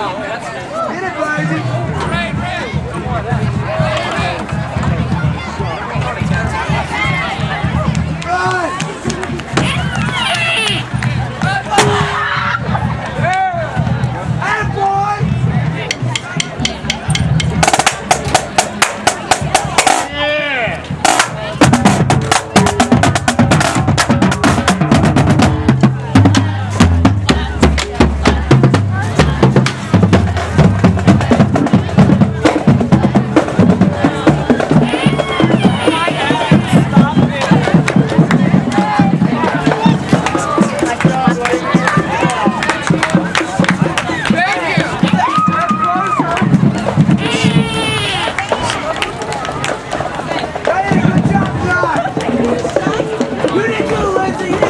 Blazy. Thank you.